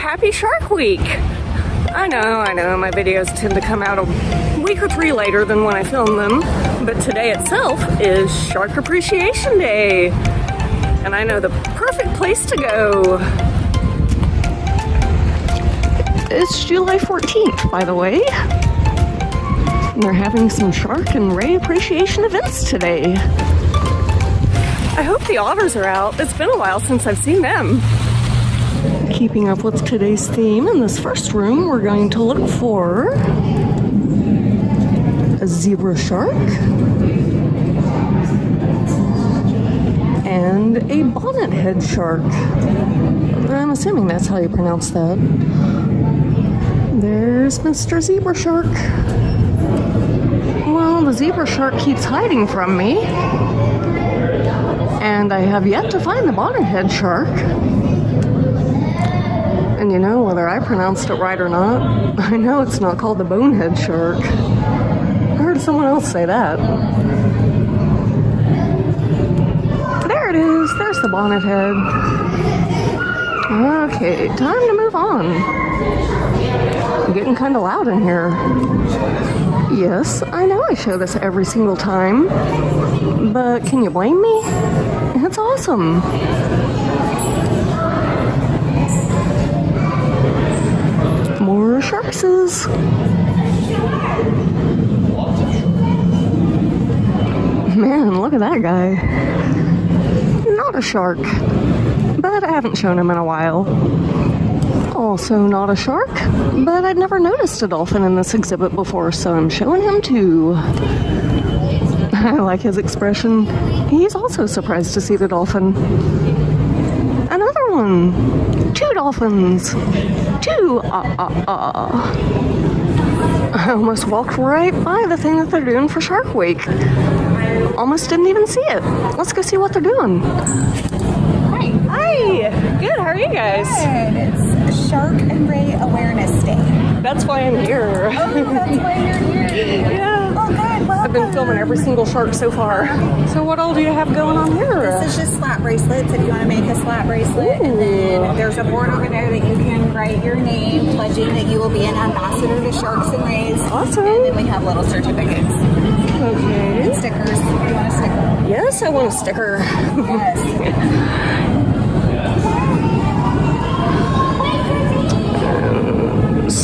happy Shark Week. I know, I know, my videos tend to come out a week or three later than when I film them, but today itself is Shark Appreciation Day. And I know the perfect place to go. It's July 14th, by the way. And they're having some shark and ray appreciation events today. I hope the otters are out. It's been a while since I've seen them. Keeping up with today's theme, in this first room, we're going to look for a zebra shark and a bonnethead shark. I'm assuming that's how you pronounce that. There's Mr. Zebra Shark. Well, the zebra shark keeps hiding from me. And I have yet to find the bonnethead shark. You know, whether I pronounced it right or not, I know it's not called the bonehead shark. I heard someone else say that. There it is. There's the bonnethead. Okay, time to move on. Getting kind of loud in here. Yes, I know I show this every single time, but can you blame me? It's awesome. Sharkses. Man, look at that guy. Not a shark, but I haven't shown him in a while. Also not a shark, but I'd never noticed a dolphin in this exhibit before, so I'm showing him too. I like his expression. He's also surprised to see the dolphin. Another one. Two dolphins. Two. Ah, ah, ah. I almost walked right by the thing that they're doing for Shark Week. Almost didn't even see it. Let's go see what they're doing. Hi. Hi. Good. How are you guys? Good. It's Shark and Ray Awareness Day. That's why I'm here. Oh, that's why you're here. yeah. Oh, good. Welcome. I've been filming every single shark so far. So what all do you have going on here? This is just slap bracelets if you want to make a slap bracelet. And then there's a board over there that you can write your name, pledging that you will be an ambassador to Sharks and Rays. Awesome. And then we have little certificates Okay. and stickers. If you want a sticker. Yes, I want a sticker. Yes.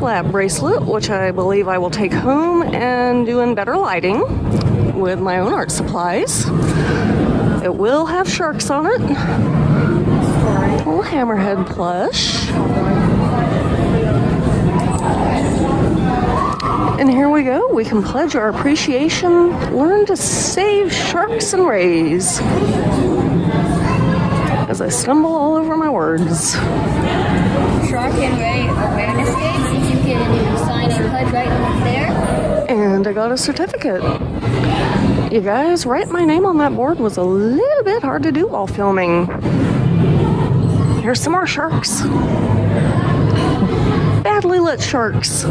Slap bracelet, which I believe I will take home and do in better lighting with my own art supplies. It will have sharks on it. Little hammerhead plush. And here we go. We can pledge our appreciation, learn to save sharks and rays. As I stumble all over my words. Shark and Ray right there. And I got a certificate. You guys, write my name on that board was a little bit hard to do while filming. Here's some more sharks. Badly lit sharks.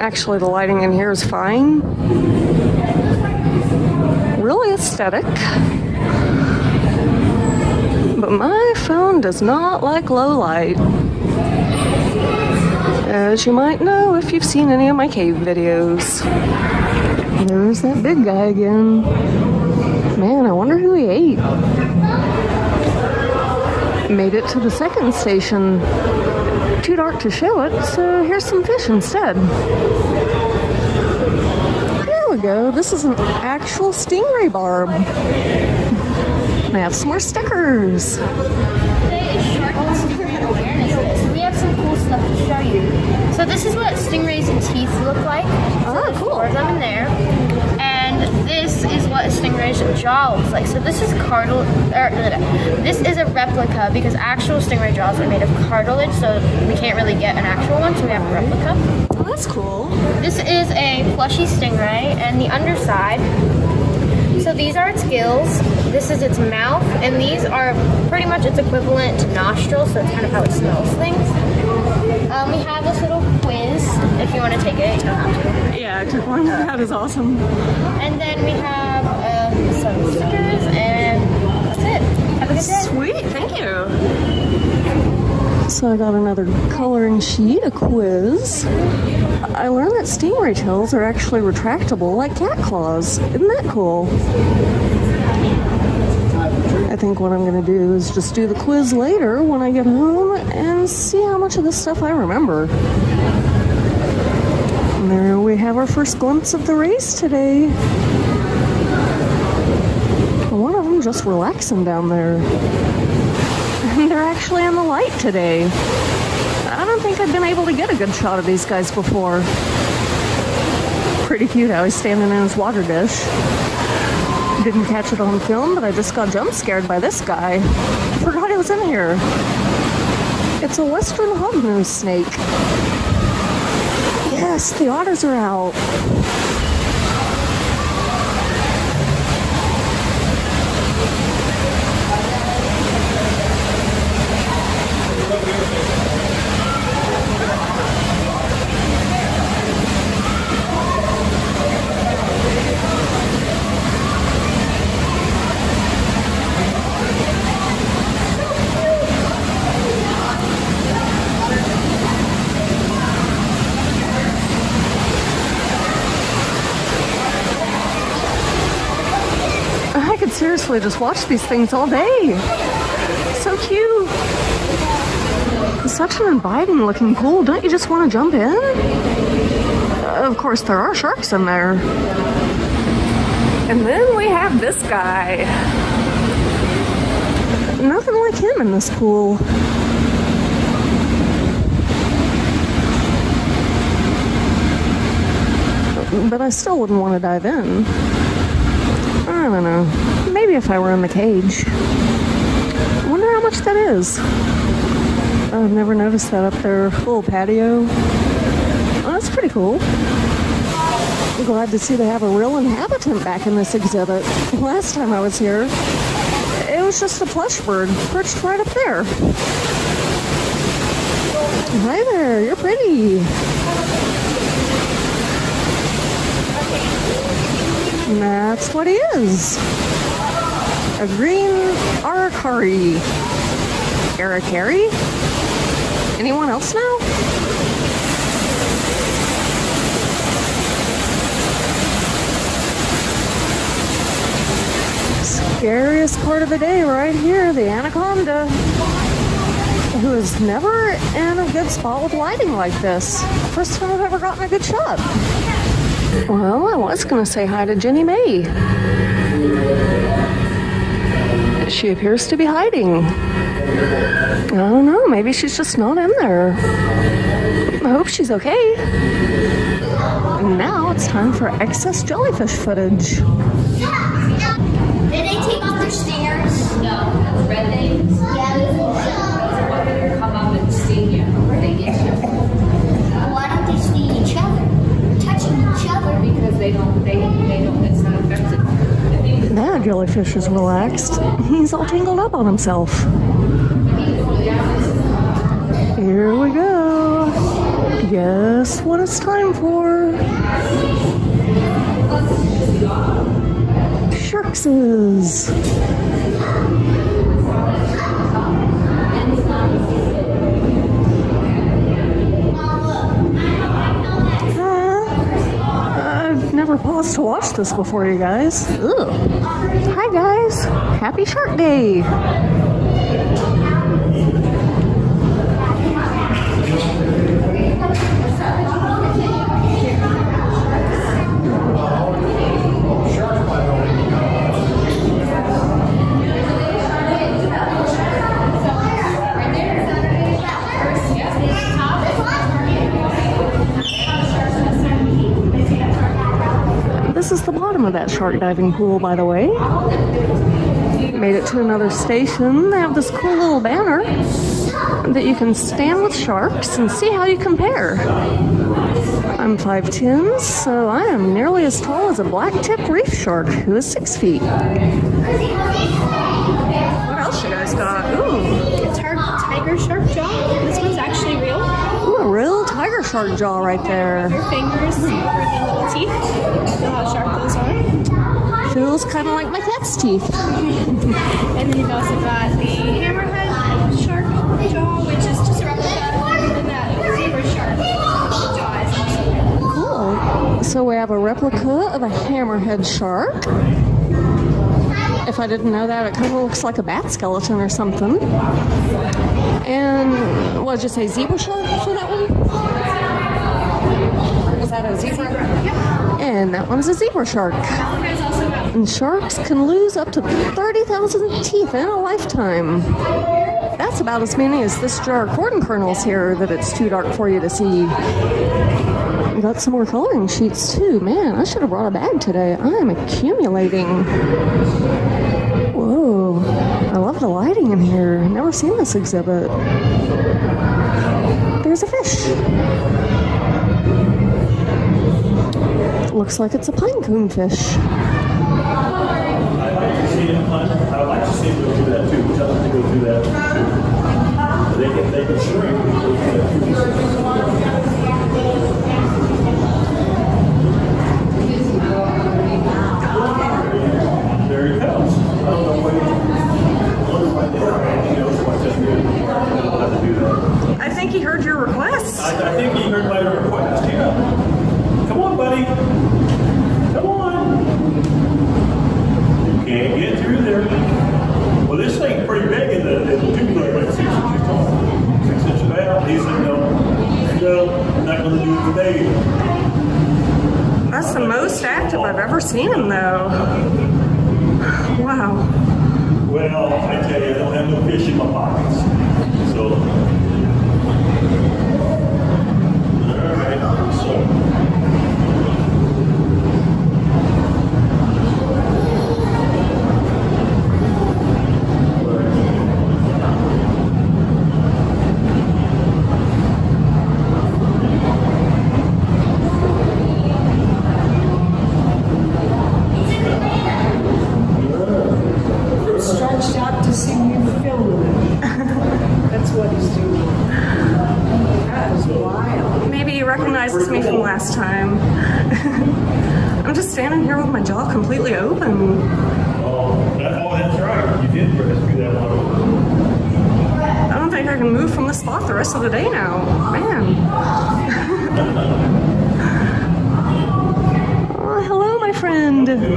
Actually, the lighting in here is fine. Really aesthetic. But my phone does not like low light. As you might know if you've seen any of my cave videos. There's that big guy again. Man, I wonder who he ate. Made it to the second station. Too dark to show it, so here's some fish instead. There we go. This is an actual stingray barb. I have some more stickers. Stuff to show you. So this is what stingrays and teeth look like. So Oh, cool. Four of them in there. And this is what a stingray's jaw looks like. So this is cartil- er, This is a replica because actual stingray jaws are made of cartilage, so we can't really get an actual one, so we have a replica. Oh, that's cool. This is a plushy stingray, and the underside. So these are its gills. This is its mouth, and these are pretty much its equivalent to nostrils. So it's kind of how it smells things. Um, we have this little quiz. If you want to take it, you don't have to. Yeah, I took one. That is awesome. And then we have um, some stickers, and that's it. Have a good day. Sweet, thank you. So I got another coloring sheet, a quiz. I learned that stingray tails are actually retractable like cat claws. Isn't that cool? I think what I'm going to do is just do the quiz later when I get home and see how much of this stuff I remember. And there we have our first glimpse of the race today. One of them just relaxing down there. And they're actually in the light today. I don't think I've been able to get a good shot of these guys before. Pretty cute how he's standing in his water dish. Didn't catch it on film, but I just got jump scared by this guy. Forgot he was in here. It's a western hognose snake. Yes, the otters are out. I could just watch these things all day. So cute. Such an inviting looking pool. Don't you just want to jump in? Uh, of course, there are sharks in there. And then we have this guy. Nothing like him in this pool. But I still wouldn't want to dive in. I don't know. Maybe if I were in the cage. Wonder how much that is. I've never noticed that up there. Little patio. Oh, that's pretty cool. I'm glad to see they have a real inhabitant back in this exhibit. Last time I was here, it was just a plush bird perched right up there. Hi there, you're pretty. And that's what he is. A green Aracari. Aracari? Anyone else know? Scariest part of the day right here, the anaconda. Who is never in a good spot with lighting like this. First time I've ever gotten a good shot. Well, I was going to say hi to Genny Mae. She appears to be hiding. I don't know, maybe she's just not in there. I hope she's okay. Now it's time for excess jellyfish footage. Did they take off their stairs? No, red things. Yeah. They come up and sting you. They get you Why don't they sting each other? Touching each other. because That jellyfish is relaxed. He's all tangled up on himself. Here we go. Guess what it's time for? Sharkses. Never paused to watch this before, you guys. Ugh. Hi, guys. Happy Shark Day. This is the bottom of that shark diving pool, by the way. Made it to another station. They have this cool little banner that you can stand with sharks and see how you compare. I'm 5'10, so I am nearly as tall as a black tip reef shark who is 6 feet. What else you guys got? Ooh, tiger shark jaw shark jaw right there. Your fingers for the little teeth. Feel how sharp those are. Feels kind of like my cat's teeth. and then you've also got the hammerhead shark jaw, which is just a replica, and that zebra shark jaw Cool. So we have a replica of a hammerhead shark. If I didn't know that, it kind of looks like a bat skeleton or something. And what did you say, zebra shark for that one? Was that a zebra? And that one's a zebra shark. And sharks can lose up to 30,000 teeth in a lifetime. That's about as many as this jar of corn kernels here that it's too dark for you to see. Got some more coloring sheets too. Man, I should have brought a bag today. I am accumulating. Whoa, I love the in here. Never seen this exhibit. There's a fish. Looks like it's a pine cone fish. I'd like to see him hunt. I would like to see him go through that too. Tell them to go through that too. They can, they can shrink. if they go through this. There he comes. I don't know what he, looks like there. He knows what to do. How to do that. I think he heard your request. I, I think he heard my request. Yeah. Come on, buddy. Come on. You can't get through there. Well, this thing's pretty big in the, in the tubular, like six inches tall. Six inches out. He said, no, no, I'm not going to do it today. Most active I've ever seen him, though. Wow. Well, I tell you, I don't have no fish in my pockets. So. All right. So. I don't think I can move from this spot the rest of the day now. Man. oh, hello, my friend. Do they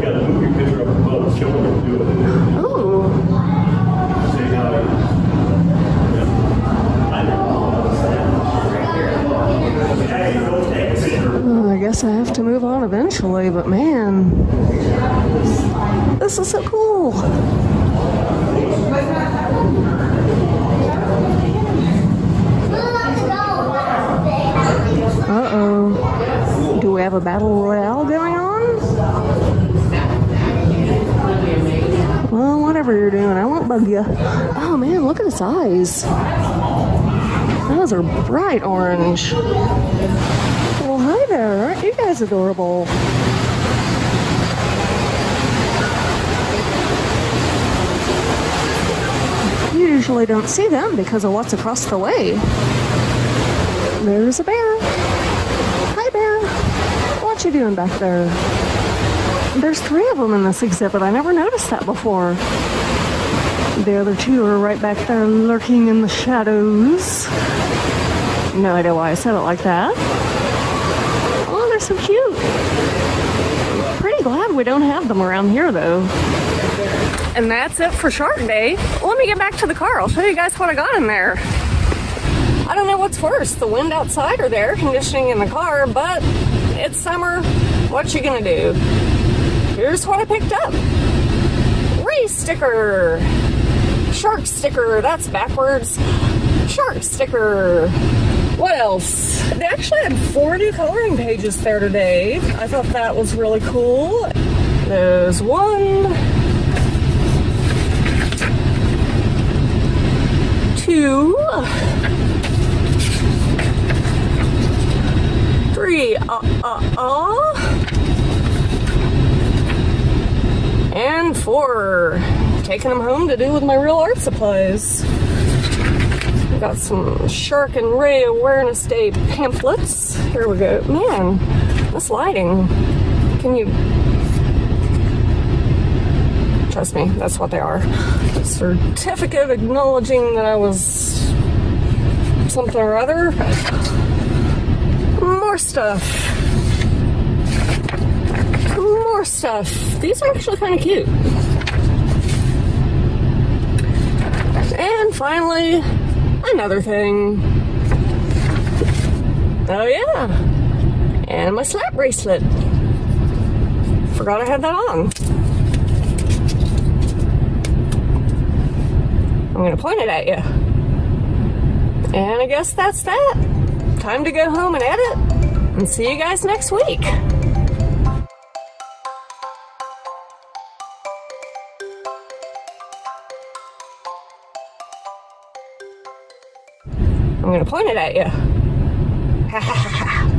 got a movie picture showing him do it. Ooh. Oh, I guess I have to move on eventually, but man. This is so cool. Uh oh. Do we have a battle royale going on? Well, whatever you're doing, I won't bug you. Oh man, look at his eyes. Those are bright orange. Well, hi there. Aren't you guys adorable? You usually don't see them because of what's across the way. There's a bear. Hi, bear. What you doing back there? There's three of them in this exhibit. I never noticed that before. The other two are right back there lurking in the shadows. No idea why I said it like that. Oh, they're so cute. Pretty glad we don't have them around here though. And that's it for Shark Day. Let me get back to the car. I'll show you guys what I got in there. I don't know what's worse, the wind outside or the air conditioning in the car, but it's summer. What you gonna do? Here's what I picked up. Race sticker. Shark sticker. That's backwards. Shark sticker. What else? They actually had four new coloring pages there today. I thought that was really cool. There's one, two, three, uh, uh, uh, and four. Taking them home to do with my real art supplies. Got some Shark and Ray Awareness Day pamphlets. Here we go. Man, this lighting. Can you. Trust me, that's what they are. Certificate acknowledging that I was something or other. More stuff. More stuff. These are actually kind of cute. And finally, another thing. Oh, yeah. And my slap bracelet. Forgot I had that on. I'm gonna point it at you. And I guess that's that. Time to go home and edit. And see you guys next week. Gonna point it at you.